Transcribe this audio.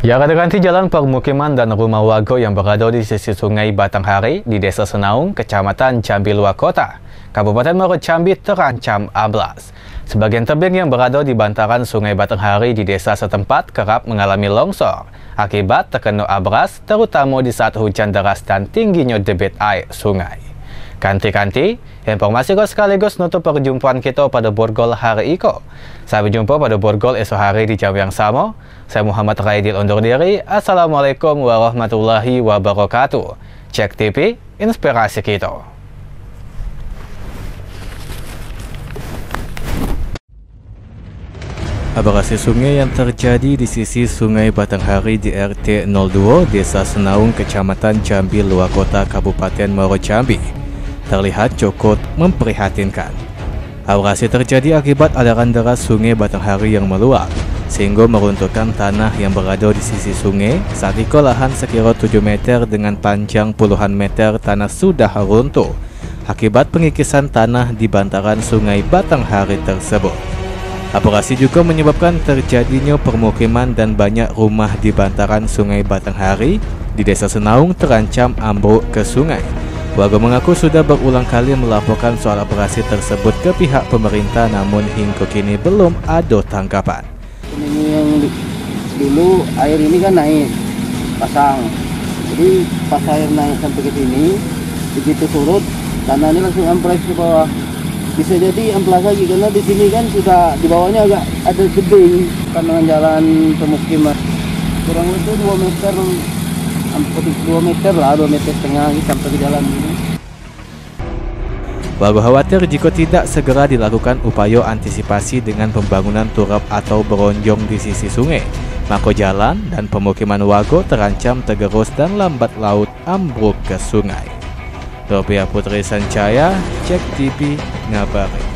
Ya, ganti jalan permukiman dan rumah warga yang berada di sisi sungai Batanghari di Desa Senaung, Kecamatan Jambi Luar Kota, Kabupaten Muaro Jambi terancam amblas. Sebagian tebing yang berada di bantaran sungai Batanghari di desa setempat kerap mengalami longsor akibat terkena abras terutama di saat hujan deras dan tingginya debit air sungai. Kanti-kanti, informasi kau sekaligus nutup perjumpaan kita pada Borgol hari iko. Saya berjumpa pada Borgol esok hari di jam yang sama. Saya Muhammad Raidil undur diri. Assalamualaikum warahmatullahi wabarakatuh. Cek TV, inspirasi kita. Abrasi sungai yang terjadi di sisi Sungai Batanghari di RT 02 Desa Senaung, Kecamatan Jambi, Luar Kota, Kabupaten Muaro Jambi, terlihat cukup memprihatinkan. Abrasi terjadi akibat aliran deras Sungai Batanghari yang meluap sehingga meruntuhkan tanah yang berada di sisi sungai saat itu lahan sekira 7 meter dengan panjang puluhan meter tanah sudah runtuh akibat pengikisan tanah di bantaran sungai Batanghari tersebut. Operasi juga menyebabkan terjadinya permukiman dan banyak rumah di bantaran sungai Batanghari di desa Senaung terancam ambruk ke sungai. Warga mengaku sudah berulang kali melaporkan soal operasi tersebut ke pihak pemerintah namun hingga kini belum ada tanggapan. Ini yang dulu air ini kan naik pasang. Jadi pas air naik sampai ke sini begitu surut tanah ini langsung amplas ke bawah. Bisa jadi amplas lagi karena di sini kan sudah di bawahnya agak ada kan dengan jalan pemukiman. Kurang lebih 2 meter hampir 2 meter lah 2 meter setengah sampai ke jalan ini Warga khawatir jika tidak segera dilakukan upaya antisipasi dengan pembangunan turap atau beronjong di sisi sungai, maka jalan dan pemukiman warga terancam tergerus dan lambat laut ambruk ke sungai. Ropia Putri Sancaya, Cek TV, Ngabari.